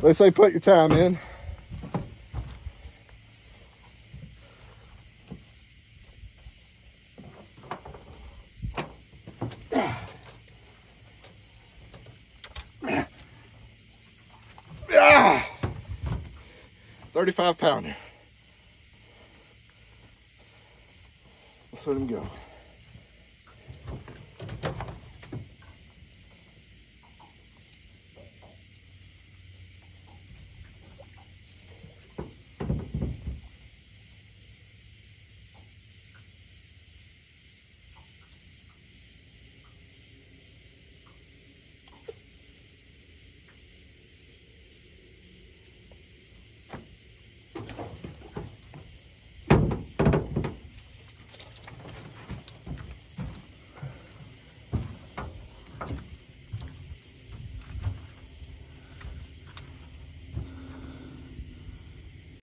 They say put your time in. Ah! 35 pounder. Let's let him go.